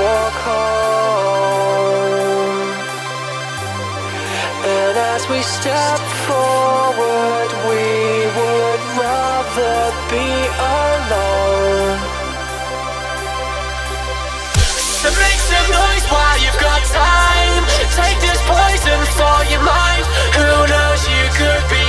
walk home. And as we step forward, we would rather be alone. So make some noise while you've got time. Take this poison for your mind. Who knows, you could be.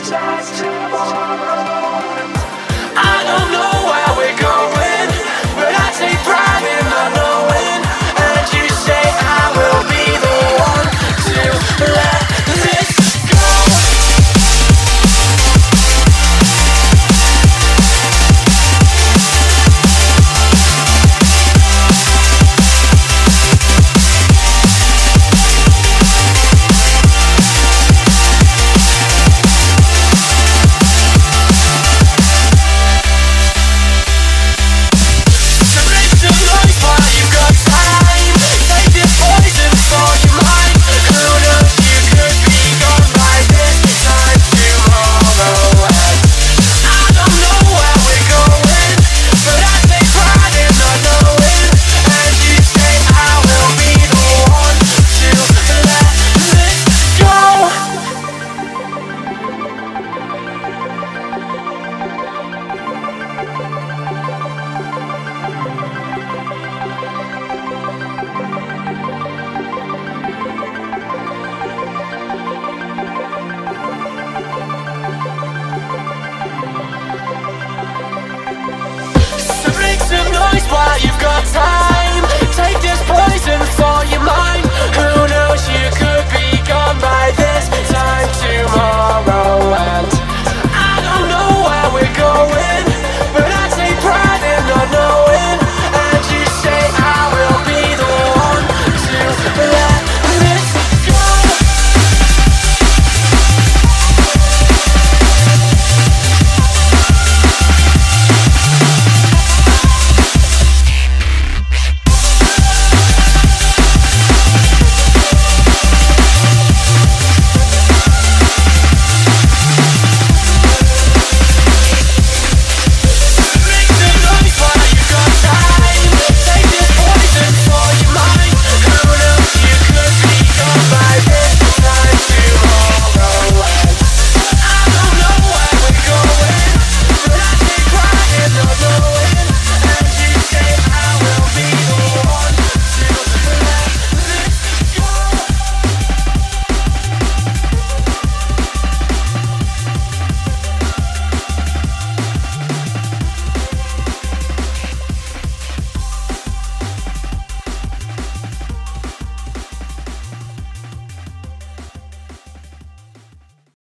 just tomorrow.